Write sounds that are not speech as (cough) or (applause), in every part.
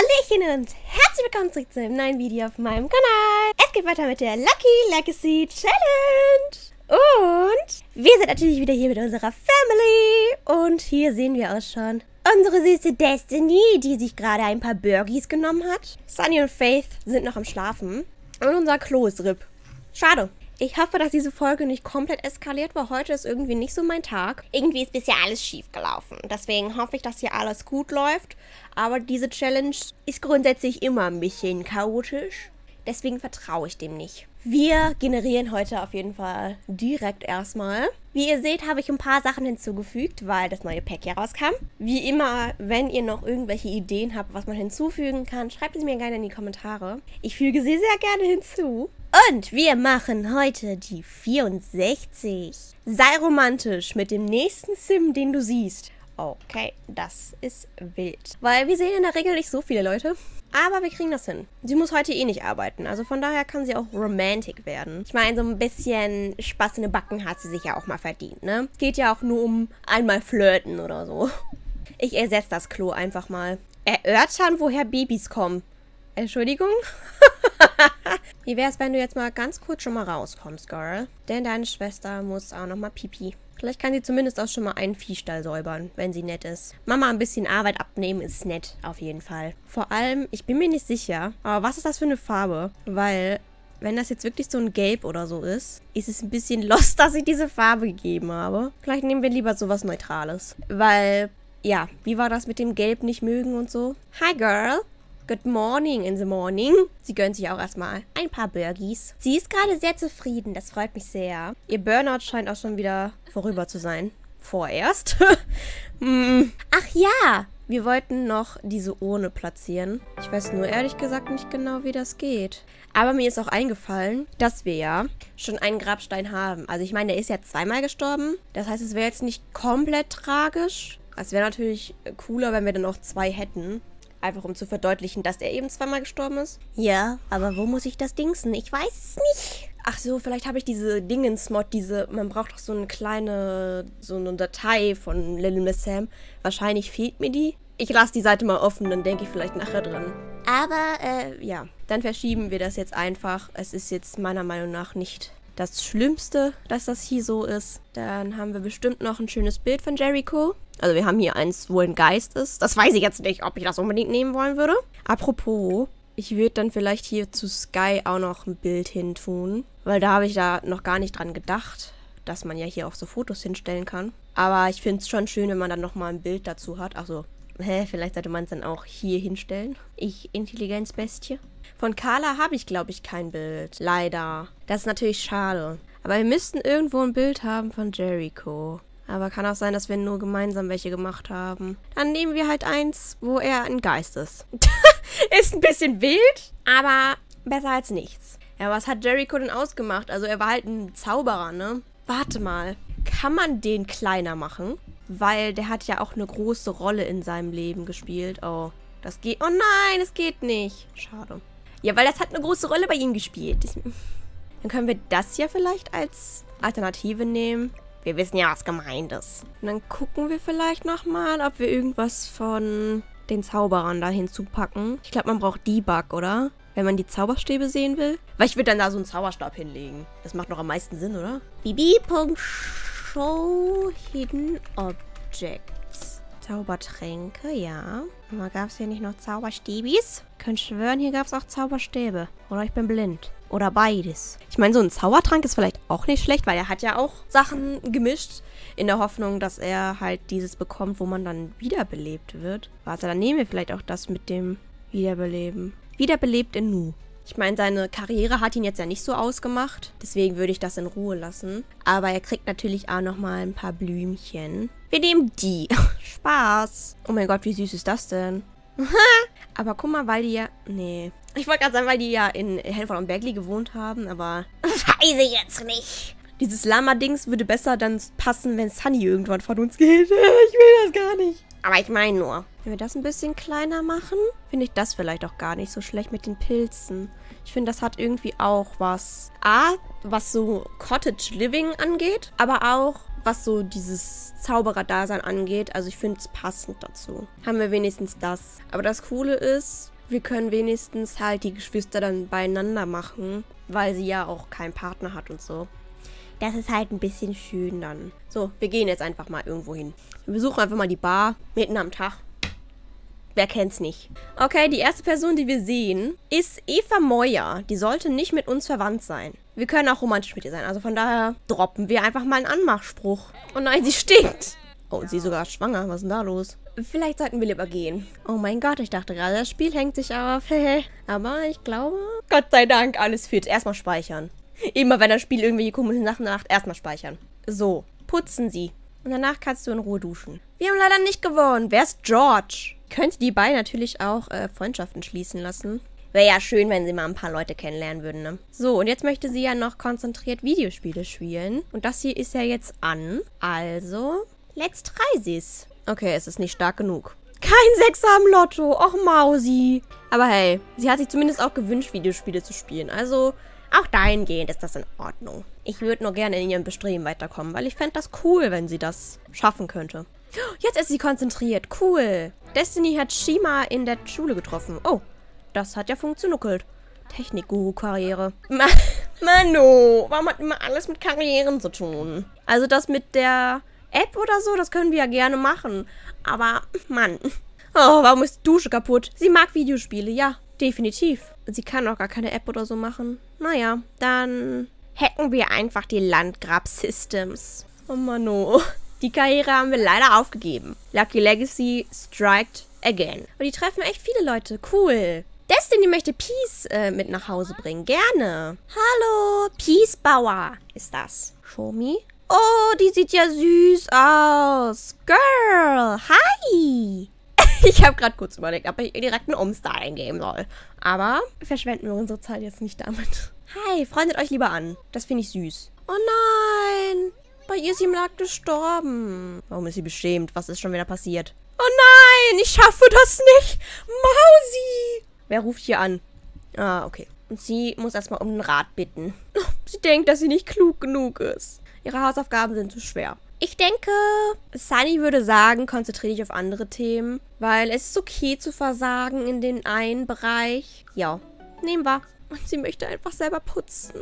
Hallöchen und herzlich willkommen zurück zu einem neuen Video auf meinem Kanal. Es geht weiter mit der Lucky Legacy Challenge. Und wir sind natürlich wieder hier mit unserer Family. Und hier sehen wir auch schon unsere süße Destiny, die sich gerade ein paar Burgies genommen hat. Sunny und Faith sind noch am Schlafen. Und unser Klo ist RIP. Schade. Ich hoffe, dass diese Folge nicht komplett eskaliert, weil heute ist irgendwie nicht so mein Tag. Irgendwie ist bisher alles schief gelaufen. Deswegen hoffe ich, dass hier alles gut läuft. Aber diese Challenge ist grundsätzlich immer ein bisschen chaotisch. Deswegen vertraue ich dem nicht. Wir generieren heute auf jeden Fall direkt erstmal. Wie ihr seht, habe ich ein paar Sachen hinzugefügt, weil das neue Pack hier rauskam. Wie immer, wenn ihr noch irgendwelche Ideen habt, was man hinzufügen kann, schreibt es mir gerne in die Kommentare. Ich füge sie sehr gerne hinzu. Und wir machen heute die 64. Sei romantisch mit dem nächsten Sim, den du siehst. Okay, das ist wild. Weil wir sehen in der Regel nicht so viele Leute. Aber wir kriegen das hin. Sie muss heute eh nicht arbeiten. Also von daher kann sie auch romantic werden. Ich meine, so ein bisschen Spaß in den Backen hat sie sich ja auch mal verdient, ne? Geht ja auch nur um einmal flirten oder so. Ich ersetze das Klo einfach mal. Erörtern, woher Babys kommen. Entschuldigung? (laughs) Wie wäre es, wenn du jetzt mal ganz kurz schon mal rauskommst, Girl? Denn deine Schwester muss auch noch mal pipi. Vielleicht kann sie zumindest auch schon mal einen Viehstall säubern, wenn sie nett ist. Mama ein bisschen Arbeit abnehmen ist nett, auf jeden Fall. Vor allem, ich bin mir nicht sicher, aber was ist das für eine Farbe? Weil, wenn das jetzt wirklich so ein Gelb oder so ist, ist es ein bisschen (laughs) lost, dass ich diese Farbe gegeben habe. Vielleicht nehmen wir lieber sowas Neutrales. Weil, ja, wie war das mit dem Gelb nicht mögen und so? Hi, Girl. Good morning in the morning. Sie gönnt sich auch erstmal ein paar Burgies. Sie ist gerade sehr zufrieden, das freut mich sehr. Ihr Burnout scheint auch schon wieder vorüber zu sein. Vorerst. hm. (laughs) Ach ja, wir wollten noch diese Urne platzieren. Ich weiß nur ehrlich gesagt nicht genau, wie das geht. Aber mir ist auch eingefallen, dass wir ja schon einen Grabstein haben. Also ich meine, der ist ja zweimal gestorben. Das heißt, es wäre jetzt nicht komplett tragisch. Es wäre natürlich cooler, wenn wir dann noch zwei hätten. Einfach um zu verdeutlichen, dass er eben zweimal gestorben ist. Ja, aber wo muss ich das dingsen? Ich weiß es nicht. Ach so, vielleicht habe ich diese Dingens-Mod, diese, man braucht doch so eine kleine, so eine Datei von Little Miss Sam. Wahrscheinlich fehlt mir die. Ich lasse die Seite mal offen, dann denke ich vielleicht nachher dran. Aber, äh, ja, dann verschieben wir das jetzt einfach. Es ist jetzt meiner Meinung nach nicht das Schlimmste, dass das hier so ist. Dann haben wir bestimmt noch ein schönes Bild von Jericho. Also wir haben hier eins, wo ein Geist ist. Das weiß ich jetzt nicht, ob ich das unbedingt nehmen wollen würde. Apropos, ich würde dann vielleicht hier zu Sky auch noch ein Bild hin tun. Weil da habe ich da noch gar nicht dran gedacht, dass man ja hier auch so Fotos hinstellen kann. Aber ich finde es schon schön, wenn man dann nochmal ein Bild dazu hat. Also, hä, vielleicht sollte man es dann auch hier hinstellen. Ich, Intelligenzbestie. Von Carla habe ich, glaube ich, kein Bild. Leider. Das ist natürlich schade. Aber wir müssten irgendwo ein Bild haben von Jericho. Aber kann auch sein, dass wir nur gemeinsam welche gemacht haben. Dann nehmen wir halt eins, wo er ein Geist ist. (laughs) ist ein bisschen wild, aber besser als nichts. Ja, was hat Jericho denn ausgemacht? Also er war halt ein Zauberer, ne? Warte mal. Kann man den kleiner machen? Weil der hat ja auch eine große Rolle in seinem Leben gespielt. Oh, das geht... Oh nein, es geht nicht. Schade. Ja, weil das hat eine große Rolle bei ihm gespielt. (laughs) Dann können wir das ja vielleicht als Alternative nehmen. Wir wissen ja, was gemeint ist. Und dann gucken wir vielleicht nochmal, ob wir irgendwas von den Zauberern da hinzupacken. Ich glaube, man braucht Debug, oder? Wenn man die Zauberstäbe sehen will. Weil ich würde dann da so einen Zauberstab hinlegen. Das macht noch am meisten Sinn, oder? Bibi.show Hidden Objects. Zaubertränke, ja. Aber gab es hier nicht noch Zauberstäbis? Könnt schwören, hier gab es auch Zauberstäbe. Oder ich bin blind. Oder beides. Ich meine, so ein Zaubertrank ist vielleicht auch nicht schlecht, weil er hat ja auch Sachen gemischt. In der Hoffnung, dass er halt dieses bekommt, wo man dann wiederbelebt wird. Warte, dann nehmen wir vielleicht auch das mit dem Wiederbeleben. Wiederbelebt in Nu. Ich meine, seine Karriere hat ihn jetzt ja nicht so ausgemacht. Deswegen würde ich das in Ruhe lassen. Aber er kriegt natürlich auch nochmal ein paar Blümchen. Wir nehmen die. (laughs) Spaß. Oh mein Gott, wie süß ist das denn? (laughs) aber guck mal, weil die ja... Nee. Ich wollte gerade sagen, weil die ja in Helfer und Bergli gewohnt haben, aber... (laughs) Weiß ich jetzt nicht. Dieses Lama-Dings würde besser dann passen, wenn Sunny irgendwann von uns geht. (laughs) ich will das gar nicht. Aber ich meine nur, wenn wir das ein bisschen kleiner machen, finde ich das vielleicht auch gar nicht so schlecht mit den Pilzen. Ich finde, das hat irgendwie auch was. A, was so Cottage Living angeht, aber auch was so dieses Zauberer-Dasein angeht. Also ich finde es passend dazu. Haben wir wenigstens das. Aber das Coole ist, wir können wenigstens halt die Geschwister dann beieinander machen, weil sie ja auch keinen Partner hat und so. Das ist halt ein bisschen schön dann. So, wir gehen jetzt einfach mal irgendwo hin. Wir besuchen einfach mal die Bar mitten am Tag. Wer kennt's nicht? Okay, die erste Person, die wir sehen, ist Eva Moyer. Die sollte nicht mit uns verwandt sein. Wir können auch romantisch mit ihr sein. Also von daher droppen wir einfach mal einen Anmachspruch. Oh nein, sie stinkt. Oh, sie ist sogar schwanger. Was ist denn da los? Vielleicht sollten wir lieber gehen. Oh mein Gott, ich dachte gerade, das Spiel hängt sich auf. (laughs) Aber ich glaube... Gott sei Dank, alles fit. Erstmal speichern. Immer wenn das Spiel irgendwelche komischen Sachen macht, erstmal speichern. So, putzen Sie. Und danach kannst du in Ruhe duschen. Wir haben leider nicht gewonnen. Wer ist George? Könnte die beiden natürlich auch äh, Freundschaften schließen lassen. Wäre ja schön, wenn sie mal ein paar Leute kennenlernen würden, ne? So, und jetzt möchte sie ja noch konzentriert Videospiele spielen. Und das hier ist ja jetzt an. Also, let's try this. Okay, es ist nicht stark genug. Kein Sechser am Lotto. Och, Mausi. Aber hey, sie hat sich zumindest auch gewünscht, Videospiele zu spielen. Also, auch dahingehend ist das in Ordnung. Ich würde nur gerne in ihrem Bestreben weiterkommen, weil ich fände das cool, wenn sie das schaffen könnte. Jetzt ist sie konzentriert. Cool. Destiny hat Shima in der Schule getroffen. Oh, das hat ja funktioniert. Technik-Guru-Karriere. Ma Mano, warum hat immer alles mit Karrieren zu tun? Also das mit der App oder so, das können wir ja gerne machen. Aber, Mann. Oh, warum ist die Dusche kaputt? Sie mag Videospiele, ja, definitiv. Sie kann auch gar keine App oder so machen. Naja, dann hacken wir einfach die Landgrab-Systems. Oh Mano. Die Karriere haben wir leider aufgegeben. Lucky Legacy striked again. Und die treffen echt viele Leute. Cool. Destiny möchte Peace äh, mit nach Hause bringen. Gerne. Hallo, Peace Bauer ist das. Show me. Oh, die sieht ja süß aus. Girl, hi. (laughs) ich habe gerade kurz überlegt, ob ich direkt einen Umstar eingeben soll. Aber verschwenden wir unsere Zeit jetzt nicht damit. Hi, freundet euch lieber an. Das finde ich süß. Oh nein, bei ihr ist jemand gestorben. Warum ist sie beschämt? Was ist schon wieder passiert? Oh nein, ich schaffe das nicht. Mausi. Wer ruft hier an? Ah, okay. Und sie muss erstmal um den Rat bitten. (laughs) Sie denkt, dass sie nicht klug genug ist. Ihre Hausaufgaben sind zu schwer. Ich denke, Sunny würde sagen, konzentriere dich auf andere Themen, weil es ist okay zu versagen in den einen Bereich. Ja, nehmen wir. Und sie möchte einfach selber putzen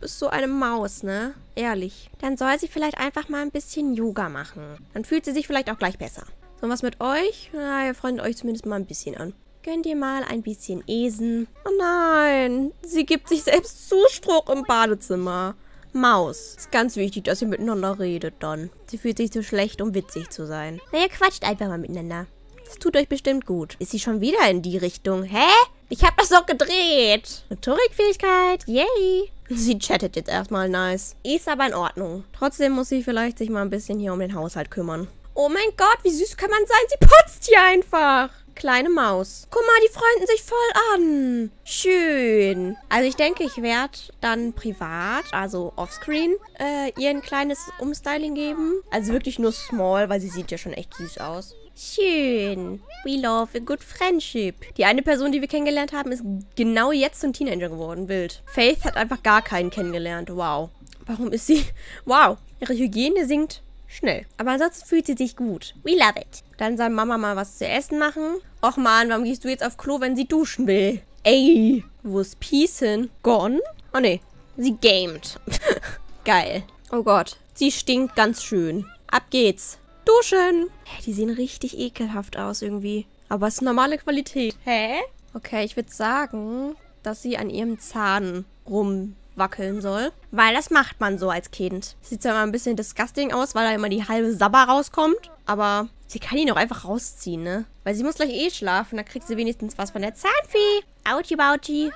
bist so eine Maus, ne? Ehrlich. Dann soll sie vielleicht einfach mal ein bisschen Yoga machen. Dann fühlt sie sich vielleicht auch gleich besser. So, was mit euch? Na, ihr freundet euch zumindest mal ein bisschen an. Gönnt ihr mal ein bisschen Esen. Oh nein, sie gibt sich selbst Zuspruch im Badezimmer. Maus. Ist ganz wichtig, dass ihr miteinander redet dann. Sie fühlt sich so schlecht, um witzig zu sein. Na, ihr quatscht einfach mal miteinander. Das tut euch bestimmt gut. Ist sie schon wieder in die Richtung? Hä? Ich hab das doch gedreht. Motorikfähigkeit. Yay. Sie chattet jetzt erstmal nice. Ist aber in Ordnung. Trotzdem muss sie vielleicht sich mal ein bisschen hier um den Haushalt kümmern. Oh mein Gott, wie süß kann man sein? Sie putzt hier einfach. Kleine Maus. Guck mal, die freunden sich voll an. Schön. Also ich denke, ich werde dann privat, also offscreen, äh, ihr ein kleines Umstyling geben. Also wirklich nur small, weil sie sieht ja schon echt süß aus. Schön. We love a good friendship. Die eine Person, die wir kennengelernt haben, ist genau jetzt zum Teenager geworden. Wild. Faith hat einfach gar keinen kennengelernt. Wow. Warum ist sie... (laughs) Wow. Ihre Hygiene sinkt schnell. Aber ansonsten fühlt sie sich gut. We love it. Dann soll Mama mal was zu essen machen. Och man, warum gehst du jetzt auf Klo, wenn sie duschen will? Ey, wo ist Peace hin? Gone? Oh ne, sie gamed. (laughs) Geil. Oh Gott, sie stinkt ganz schön. Ab geht's. Duschen. Hä, die sehen richtig ekelhaft aus irgendwie. Aber es ist normale Qualität. Hä? Okay, ich würde sagen, dass sie an ihrem Zahn rumwackeln soll. Weil das macht man so als Kind. Sieht zwar immer ein bisschen disgusting aus, weil da immer die halbe Sabber rauskommt. Aber sie kann ihn auch einfach rausziehen, ne? Weil sie muss gleich eh schlafen. Da kriegt sie wenigstens was von der Zahnfee. Auchi Bauchi.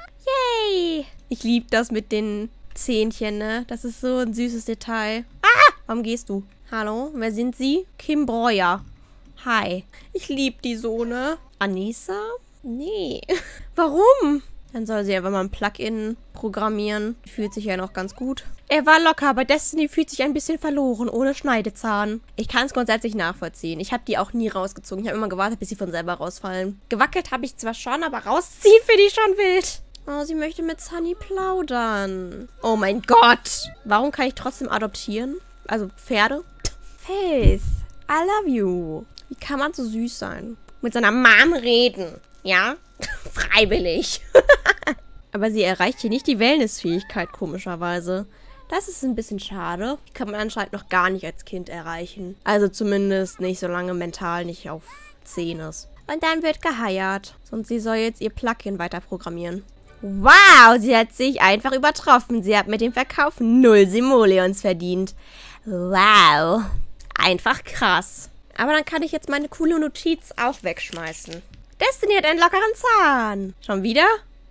Yay. Ich liebe das mit den Zähnchen, ne? Das ist so ein süßes Detail. Ah! Warum gehst du? Hallo, wer sind Sie? Kim Breuer. Hi. Ich liebe die so, ne? Anissa? Nee. (laughs) Warum? Dann soll sie einfach mal ein Plugin programmieren. Fühlt sich ja noch ganz gut. Er war locker, aber Destiny fühlt sich ein bisschen verloren, ohne Schneidezahn. Ich kann es grundsätzlich nachvollziehen. Ich habe die auch nie rausgezogen. Ich habe immer gewartet, bis sie von selber rausfallen. Gewackelt habe ich zwar schon, aber rausziehen finde ich schon wild. Oh, sie möchte mit Sunny plaudern. Oh mein Gott. Warum kann ich trotzdem adoptieren? Also Pferde? Faith, I love you. Wie kann man so süß sein? Mit seiner Mom reden. Ja? (laughs) Freiwillig. (laughs) Aber sie erreicht hier nicht die Wellnessfähigkeit, komischerweise. Das ist ein bisschen schade. Die kann man anscheinend noch gar nicht als Kind erreichen. Also zumindest nicht, solange mental nicht auf 10 ist. Und dann wird geheiert. Und sie soll jetzt ihr Plugin weiter programmieren. Wow, sie hat sich einfach übertroffen. Sie hat mit dem Verkauf null Simoleons verdient. Wow. Einfach krass. Aber dann kann ich jetzt meine coole Notiz auch wegschmeißen. Destiny hat einen lockeren Zahn. Schon wieder?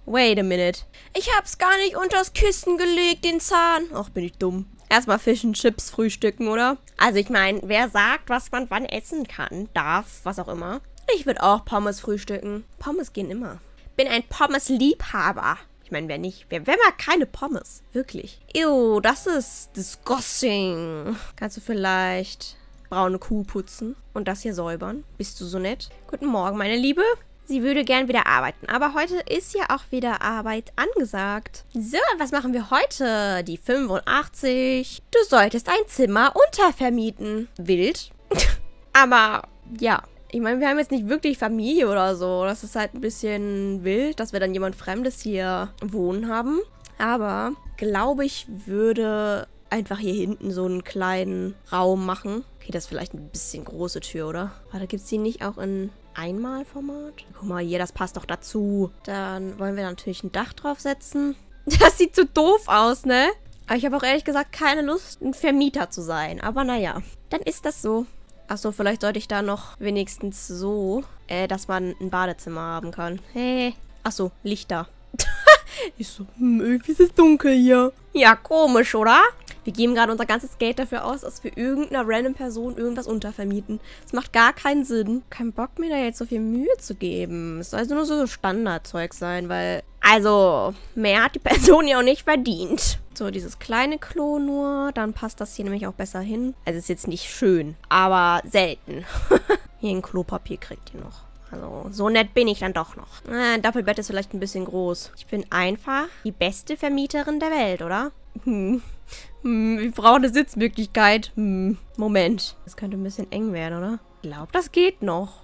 Wait a minute. Ich hab's gar nicht unters Kissen gelegt, den Zahn. Ach, bin ich dumm. Erstmal Fisch und Chips frühstücken, oder? Also ich meine, wer sagt, was man wann essen kann, darf, was auch immer. Ich würde auch Pommes frühstücken. Pommes gehen immer. Bin ein Pommes-Liebhaber. Meine, wer nicht? Wer, wer mag keine Pommes? Wirklich. Ew, das ist disgusting. Kannst du vielleicht braune Kuh putzen und das hier säubern? Bist du so nett? Guten Morgen, meine Liebe. Sie würde gern wieder arbeiten, aber heute ist ja auch wieder Arbeit angesagt. So, was machen wir heute? Die 85. Du solltest ein Zimmer untervermieten. Wild. (laughs) aber ja, ich meine, wir haben jetzt nicht wirklich Familie oder so. Das ist halt ein bisschen wild, dass wir dann jemand Fremdes hier wohnen haben. Aber glaube ich, würde einfach hier hinten so einen kleinen Raum machen. Okay, das ist vielleicht ein bisschen große Tür, oder? Warte, gibt es die nicht auch in Einmalformat? Guck mal, hier, das passt doch dazu. Dann wollen wir natürlich ein Dach draufsetzen. (laughs) Das sieht so doof aus, ne? Aber ich habe auch ehrlich gesagt keine Lust, ein Vermieter zu sein. Aber naja, dann ist das so. Achso, vielleicht sollte ich da noch wenigstens so, äh, dass man ein Badezimmer haben kann. Hey. Achso, Lichter. (laughs) ich so, hm, irgendwie ist es dunkel hier. Ja, komisch, oder? Wir geben gerade unser ganzes Geld dafür aus, dass wir irgendeiner random Person irgendwas untervermieten. Das macht gar keinen Sinn. Kein Bock, mir da jetzt so viel Mühe zu geben. Es soll also nur so Standardzeug sein, weil... Also, mehr hat die (laughs) Person ja auch nicht verdient. So, dieses kleine Klo nur. Dann passt das hier nämlich auch besser hin. Also, ist jetzt nicht schön, aber selten. (laughs) hier ein Klopapier kriegt ihr noch. Also, so nett bin ich dann doch noch. Äh, Doppelbett ist vielleicht ein bisschen groß. Ich bin einfach die beste Vermieterin der Welt, oder? Hm. Hm, wir brauchen eine Sitzmöglichkeit. Hm, Moment. Das könnte ein bisschen eng werden, oder? Ich glaube, das geht noch.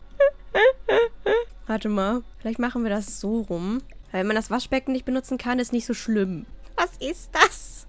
(laughs) Warte mal. Vielleicht machen wir das so rum. Weil wenn man das Waschbecken nicht benutzen kann, ist nicht so schlimm. Was ist das?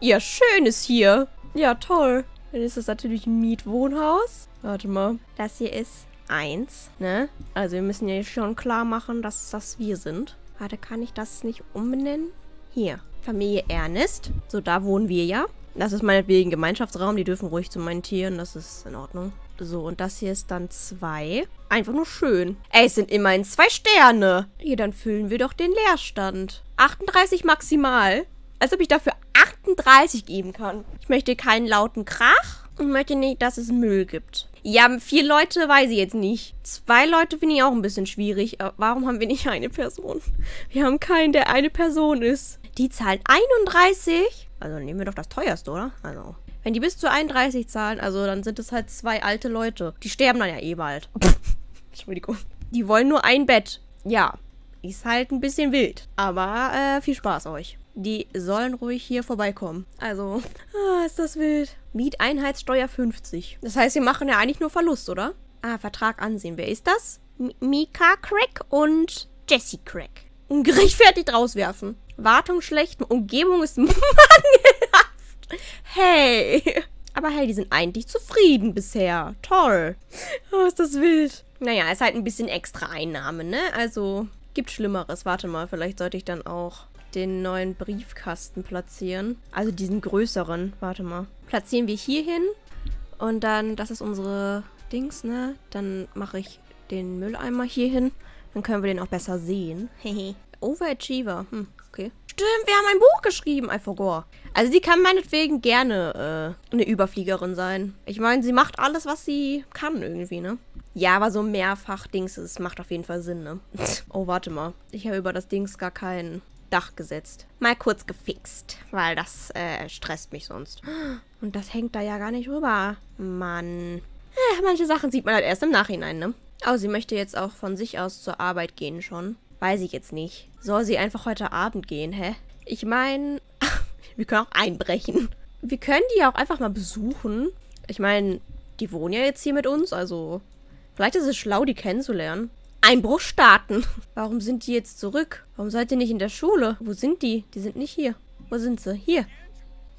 Ja, schön ist hier. Ja, toll. Dann ist das natürlich ein Mietwohnhaus. Warte mal. Das hier ist eins, ne? Also wir müssen ja schon klar machen, dass das wir sind. Warte, kann ich das nicht umbenennen? Hier. Familie Ernest. So, da wohnen wir ja. Das ist meinetwegen Gemeinschaftsraum. Die dürfen ruhig zu meinen Tieren. Das ist in Ordnung. So, und das hier ist dann zwei. Einfach nur schön. Ey, es sind immerhin zwei Sterne. Hier, dann füllen wir doch den Leerstand. 38 maximal. Als ob ich dafür 38 geben kann. Ich möchte keinen lauten Krach und möchte nicht, dass es Müll gibt. Ja, vier Leute weiß ich jetzt nicht. Zwei Leute finde ich auch ein bisschen schwierig. Warum haben wir nicht eine Person? Wir haben keinen, der eine Person ist. Die zahlen 31. Also nehmen wir doch das teuerste, oder? Also, wenn die bis zu 31 zahlen, also dann sind es halt zwei alte Leute. Die sterben dann ja eh bald. (laughs) Entschuldigung. Die wollen nur ein Bett. Ja, ist halt ein bisschen wild. Aber äh, viel Spaß euch. Die sollen ruhig hier vorbeikommen. Also, (laughs) ah, ist das wild. Mieteinheitssteuer 50. Das heißt, sie machen ja eigentlich nur Verlust, oder? Ah, Vertrag ansehen. Wer ist das? M Mika Crack und Jessie Crack. Ungerechtfertigt rauswerfen. Wartung schlecht, Umgebung ist (laughs) mangelhaft. Hey. Aber hey, die sind eigentlich zufrieden bisher. Toll. Oh, ist das wild. Naja, ist halt ein bisschen extra Einnahme, ne? Also, gibt Schlimmeres. Warte mal, vielleicht sollte ich dann auch den neuen Briefkasten platzieren. Also diesen größeren. Warte mal. Platzieren wir hier hin. Und dann, das ist unsere Dings, ne? Dann mache ich den Mülleimer hier hin. Dann können wir den auch besser sehen. (laughs) Hehe. Overachiever. Hm, okay. Stimmt, wir haben ein Buch geschrieben, I forgot. Also sie kann meinetwegen gerne äh, eine Überfliegerin sein. Ich meine, sie macht alles, was sie kann irgendwie, ne? Ja, aber so mehrfach Dings, es macht auf jeden Fall Sinn, ne? (laughs) oh, warte mal. Ich habe über das Dings gar kein Dach gesetzt. Mal kurz gefixt, weil das äh, stresst mich sonst. (gasps) Und das hängt da ja gar nicht rüber. Mann. Äh, manche Sachen sieht man halt erst im Nachhinein, ne? Oh, sie möchte jetzt auch von sich aus zur Arbeit gehen schon. Weiß ich jetzt nicht. Soll sie einfach heute Abend gehen, hä? Ich meine, (laughs) wir können auch einbrechen. wir können die ja auch einfach mal besuchen. Ich meine, die wohnen ja jetzt hier mit uns, also vielleicht ist es schlau, die kennenzulernen. Einbruch starten. (laughs) Warum sind die jetzt zurück? Warum seid ihr nicht in der Schule? Wo sind die? Die sind nicht hier. Wo sind sie? Hier.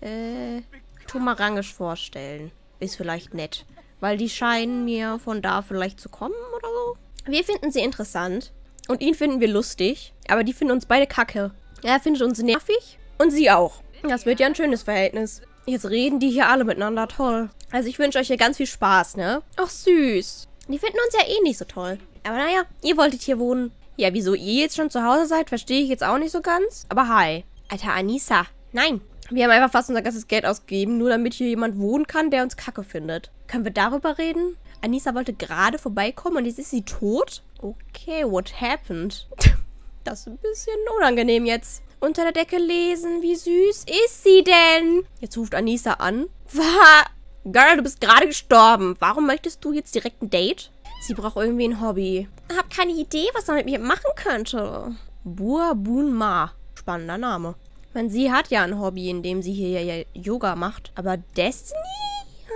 Äh, Tumarangisch vorstellen. Ist vielleicht nett. Weil die scheinen mir von da vielleicht zu kommen oder so. Wir finden sie interessant. Und ihn finden wir lustig. Aber die finden uns beide kacke. Er findet uns nervig. Und sie auch. Das wird ja ein schönes Verhältnis. Jetzt reden die hier alle miteinander. Toll. Also ich wünsche euch hier ganz viel Spaß, ne? Ach, süß. Die finden uns ja eh nicht so toll. Aber naja, ihr wolltet hier wohnen. Ja, wieso ihr jetzt schon zu Hause seid, verstehe ich jetzt auch nicht so ganz. Aber hi. Alter, Anissa. Nein. Wir haben einfach fast unser ganzes Geld ausgegeben, nur damit hier jemand wohnen kann, der uns kacke findet. Können wir darüber reden? Anissa wollte gerade vorbeikommen und jetzt ist sie tot? Okay, what happened? (laughs) Das ist ein bisschen unangenehm jetzt. Unter der Decke lesen, wie süß ist sie denn? Jetzt ruft Anissa an. Girl, du bist gerade gestorben. Warum möchtest du jetzt direkt ein Date? Sie braucht irgendwie ein Hobby. Ich hab keine Idee, was man mit mir machen könnte. Bua Bun Ma. Spannender Name. Ich meine, sie hat ja ein Hobby, in dem sie hier ja Yoga macht. Aber Destiny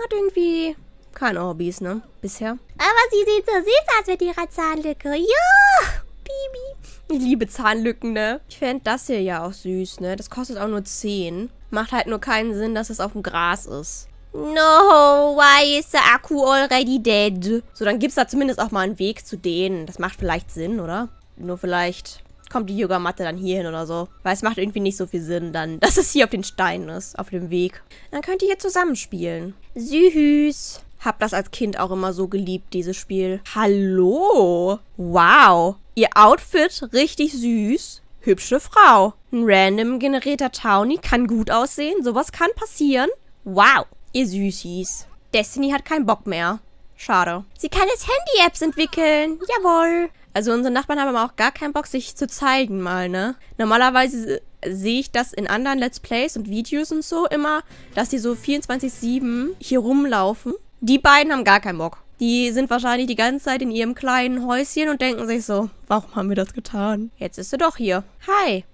hat irgendwie keine Hobbys, ne? Bisher. Aber sie sieht so süß aus mit ihrer Zahnlücke. Ja, Bibi. Ich liebe Zahnlücken, ne? Ich fände das hier ja auch süß, ne? Das kostet auch nur 10. Macht halt nur keinen Sinn, dass es auf dem Gras ist. No, why is the Akku already dead? So, dann gibt's da zumindest auch mal einen Weg zu denen. Das macht vielleicht Sinn, oder? Nur vielleicht kommt die Yogamatte dann hier hin oder so. Weil es macht irgendwie nicht so viel Sinn dann, (laughs) dass es hier auf den Steinen ist, auf dem Weg. Dann könnt ihr hier zusammenspielen. Süß. Hab das als Kind auch immer so geliebt, dieses Spiel. Hallo. Wow. Ihr Outfit richtig süß. Hübsche Frau. Ein random generierter Townie kann gut aussehen. Sowas kann passieren. Wow. Ihr Süßis. Destiny hat keinen Bock mehr. Schade. Sie kann jetzt Handy-Apps entwickeln. Jawohl. Also unsere Nachbarn haben aber auch gar keinen Bock, sich zu zeigen mal, ne? Normalerweise sehe ich das in anderen Let's Plays und Videos und so immer, dass die so 24-7 hier rumlaufen. Die beiden haben gar keinen Bock. Die sind wahrscheinlich die ganze Zeit in ihrem kleinen Häuschen und denken sich so, warum haben wir das getan? Jetzt ist sie doch hier. Hi.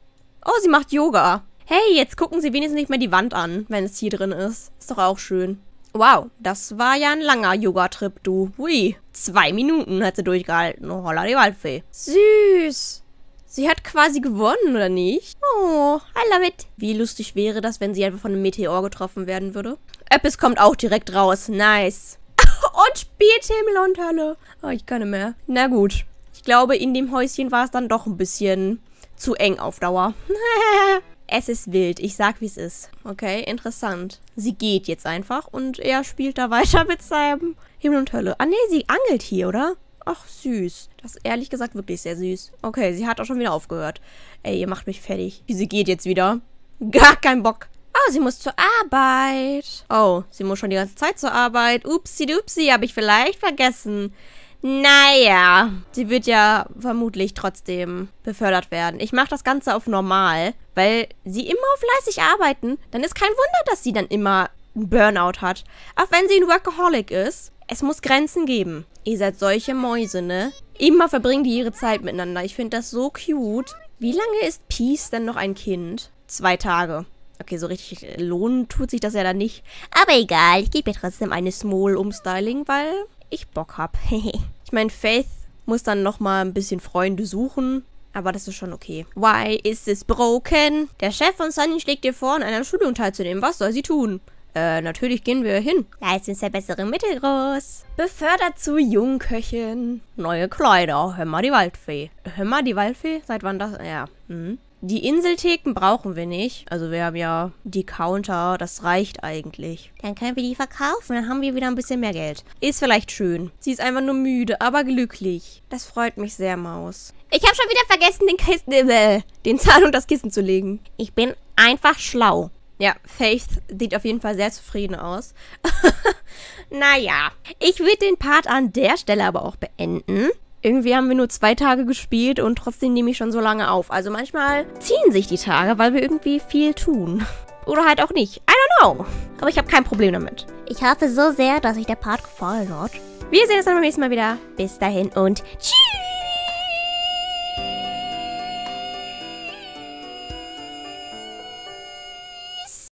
Oh, sie macht Yoga. Hey, jetzt gucken sie wenigstens nicht mehr die Wand an, wenn es hier drin ist. Ist doch auch schön. Wow, das war ja ein langer Yoga-Trip, du. Hui, zwei Minuten hat sie durchgehalten. Holla die Waldfee. Süß. Sie hat quasi gewonnen, oder nicht? Oh, I love it. Wie lustig wäre das, wenn sie einfach von einem Meteor getroffen werden würde? Eppes kommt auch direkt raus. Nice. (laughs) und spielt Himmel und Hölle. Oh, ich kann nicht mehr. Na gut. Ich glaube, in dem Häuschen war es dann doch ein bisschen zu eng auf Dauer. (laughs) Es ist wild. Ich sag, wie es ist. Okay, interessant. Sie geht jetzt einfach und er spielt da (laughs) weiter mit seinem Himmel und Hölle. Ah, nee, sie angelt hier, oder? Ach, süß. Das ist ehrlich gesagt wirklich sehr süß. Okay, sie hat auch schon wieder aufgehört. Ey, ihr macht mich fertig. Sie geht jetzt wieder. Gar kein Bock. Oh, sie muss zur Arbeit. Oh, sie muss schon die ganze Zeit zur Arbeit. Upsi dupsi, habe ich vielleicht vergessen. Naja, sie wird ja vermutlich trotzdem befördert werden. Ich mache das Ganze auf normal, weil sie immer fleißig arbeiten. Dann ist kein Wunder, dass sie dann immer einen Burnout hat. Auch wenn sie ein Workaholic ist. Es muss Grenzen geben. Ihr seid solche Mäuse, ne? Immer verbringen die ihre Zeit miteinander. Ich finde das so cute. Wie lange ist Peace denn noch ein Kind? Zwei Tage. Okay, so richtig lohnen tut sich das ja dann nicht. Aber egal, ich gebe mir trotzdem eine Small Umstyling, weil ich Bock hab. (laughs) ich meine, Faith muss dann nochmal ein bisschen Freunde suchen. Aber das ist schon okay. Why is this broken? Der Chef von Sunny schlägt dir vor, an einer Schulung teilzunehmen. Was soll sie tun? Äh, natürlich gehen wir hin. Leistung der bessere Mittelgroß. Befördert zu Jungköchin. Neue Kleider. Hör mal die Waldfee. Hör mal die Waldfee? Seit wann das? Ja. Mhm. Die Inseltheken brauchen wir nicht. Also wir haben ja die Counter, das reicht eigentlich. Dann können wir die verkaufen, dann haben wir wieder ein bisschen mehr Geld. Ist vielleicht schön. Sie ist einfach nur müde, aber glücklich. Das freut mich sehr, Maus. Ich habe schon wieder vergessen, den Kissen, äh, den Zahn und das Kissen zu legen. Ich bin einfach schlau. Ja, Faith sieht auf jeden Fall sehr zufrieden aus. (laughs) naja, ich würde den Part an der Stelle aber auch beenden. Irgendwie haben wir nur zwei Tage gespielt und trotzdem nehme ich schon so lange auf. Also manchmal ziehen sich die Tage, weil wir irgendwie viel tun. (laughs) Oder halt auch nicht. I don't know. Aber ich habe kein Problem damit. Ich hoffe so sehr, dass euch der Part gefallen hat. Wir sehen uns dann beim nächsten Mal wieder. Bis dahin und tschüss.